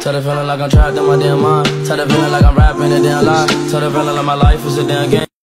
Tell the feeling like I'm trapped in my damn mind. Tell the feeling like I'm rapping a damn lie. Tell the feeling like my life is a damn game.